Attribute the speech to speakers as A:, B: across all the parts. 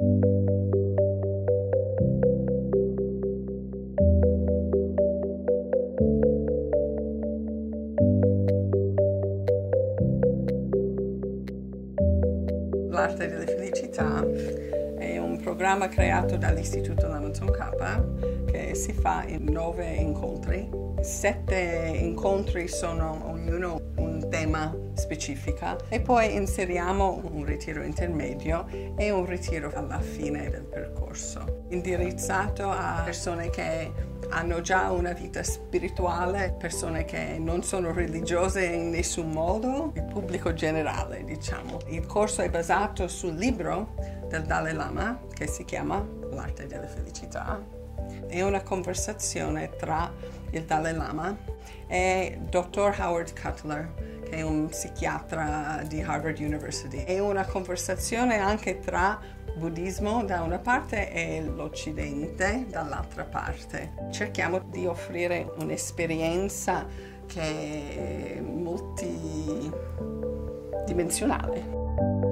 A: L'arte della felicità è un programma creato dall'Istituto Lamazon K si fa in nove incontri. Sette incontri sono ognuno un tema specifico e poi inseriamo un ritiro intermedio e un ritiro alla fine del percorso, indirizzato a persone che hanno già una vita spirituale, persone che non sono religiose in nessun modo, il pubblico generale, diciamo. Il corso è basato sul libro del Dalai Lama che si chiama L'arte della felicità. È una conversazione tra il Dalai Lama e il dottor Howard Cutler, che è un psichiatra di Harvard University. È una conversazione anche tra buddismo da una parte e l'Occidente dall'altra parte. Cerchiamo di offrire un'esperienza che è multidimensionale.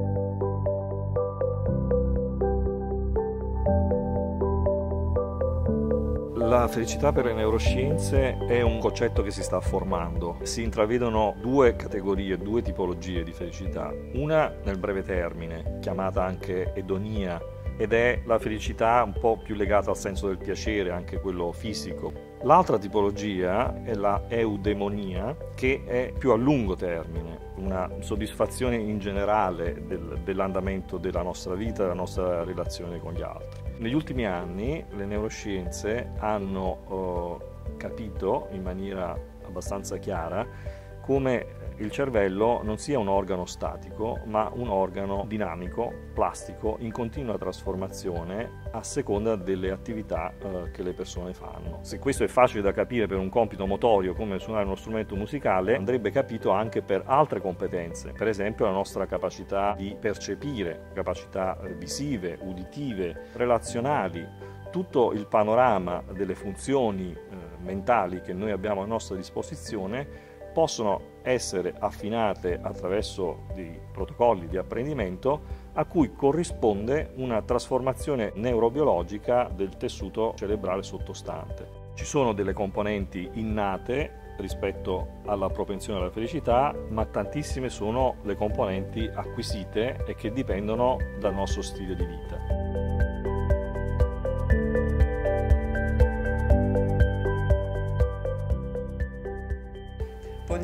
B: La felicità per le neuroscienze è un concetto che si sta formando. Si intravedono due categorie, due tipologie di felicità. Una nel breve termine, chiamata anche edonia, ed è la felicità un po' più legata al senso del piacere, anche quello fisico. L'altra tipologia è la eudemonia, che è più a lungo termine, una soddisfazione in generale del, dell'andamento della nostra vita, della nostra relazione con gli altri. Negli ultimi anni le neuroscienze hanno eh, capito in maniera abbastanza chiara come il cervello non sia un organo statico, ma un organo dinamico, plastico, in continua trasformazione a seconda delle attività eh, che le persone fanno. Se questo è facile da capire per un compito motorio come suonare uno strumento musicale, andrebbe capito anche per altre competenze, per esempio la nostra capacità di percepire, capacità eh, visive, uditive, relazionali, tutto il panorama delle funzioni eh, mentali che noi abbiamo a nostra disposizione possono essere affinate attraverso dei protocolli di apprendimento a cui corrisponde una trasformazione neurobiologica del tessuto cerebrale sottostante. Ci sono delle componenti innate rispetto alla propensione alla felicità, ma tantissime sono le componenti acquisite e che dipendono dal nostro stile di vita.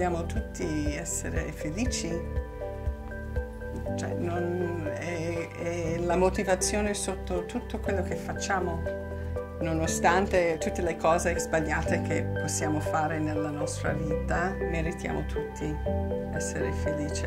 A: Vogliamo tutti essere felici. Cioè, non, è, è la motivazione sotto tutto quello che facciamo, nonostante tutte le cose sbagliate che possiamo fare nella nostra vita, meritiamo tutti essere felici.